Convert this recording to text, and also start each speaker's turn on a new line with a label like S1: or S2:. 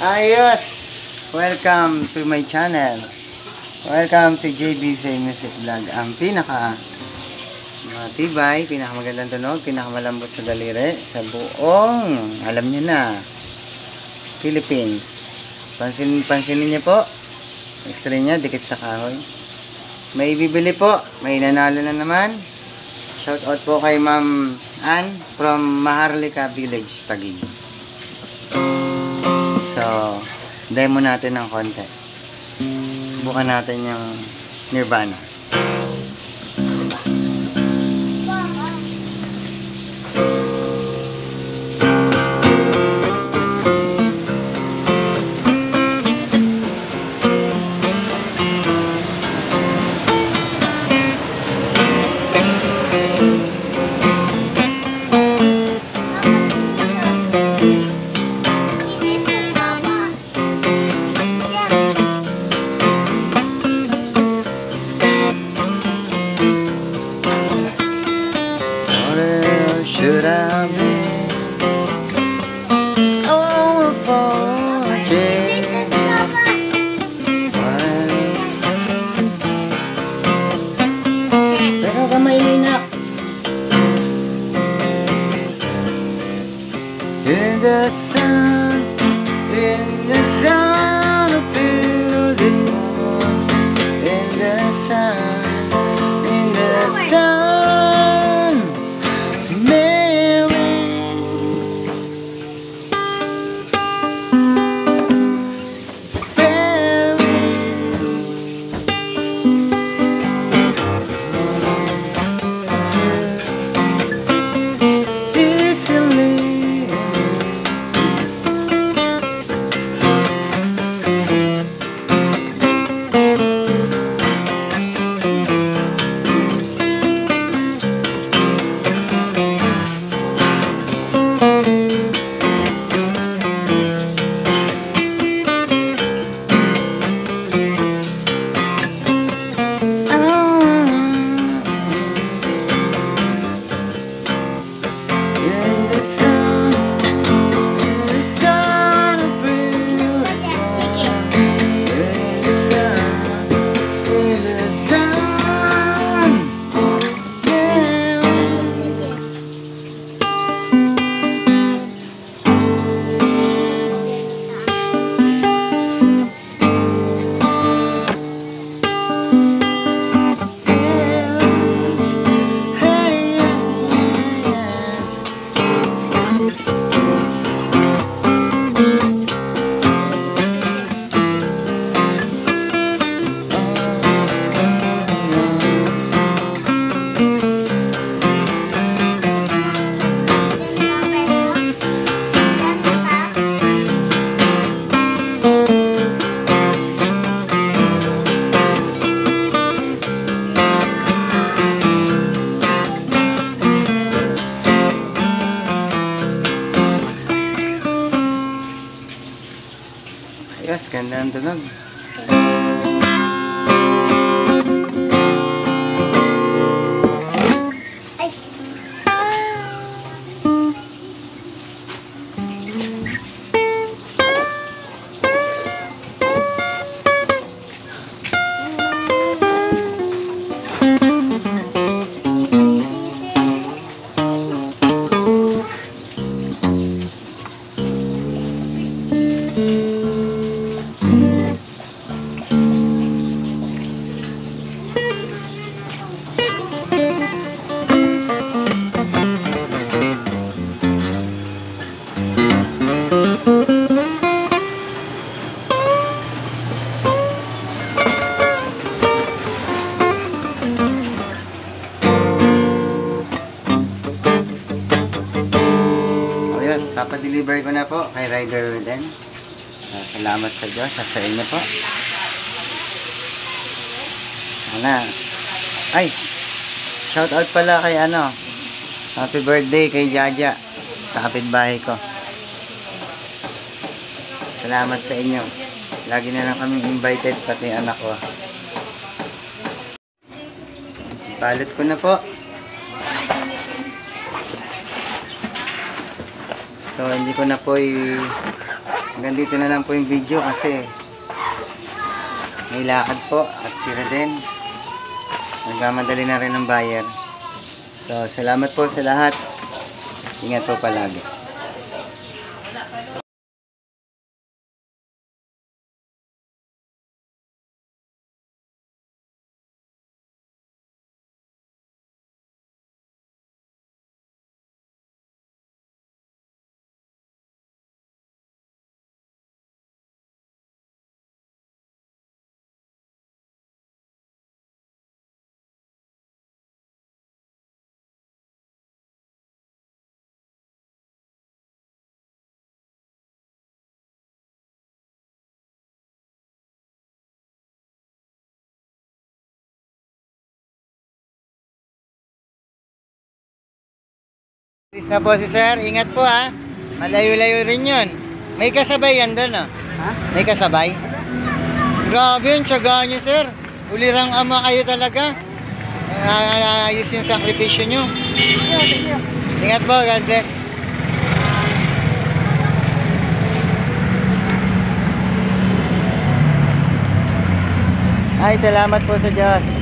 S1: Ayos! Welcome to my channel. Welcome to JBC Music Vlog. Ang pinaka matibay, pinakamagandang tunog, pinakamalambot sa daliri sa buong, alam niyo na, Philippines. Pansin, pansinin niyo po, extra niya, dikit sa kahoy. May bibili po, may nanalo na naman. Shout out po kay Ma'am Ann from Maharlika Village, Taguig. So, demo natin ng konti. Subukan natin yung Nirvana. The sun, ganda ang tunog. Papadeliver ko na po kay Rider Ruden. Ah, salamat sa Diyos at sa inyo po. Ana. Ay, shout out pala kay ano. Happy birthday kay Jaja. Sa kapitbahay ko. Salamat sa inyo. Lagi na lang kaming invited pati anak ko. Balot ko na po. So, hindi ko na po i- Hanggang dito na lang po yung video kasi may lakad po at sila din. Nagmamadali na rin ang buyer. So, salamat po sa lahat. Ingat po palagi. Please na po si sir. Ingat po ha. Malayo-layo rin yun. May kasabay yan doon oh.
S2: Ha?
S1: May kasabay? Grabe yun, tsagaan nyo sir. Ulirang ama kayo talaga. Ah, ayos yung sakripisyo nyo. Ingat po, God bless. Ay, salamat po sa Diyos.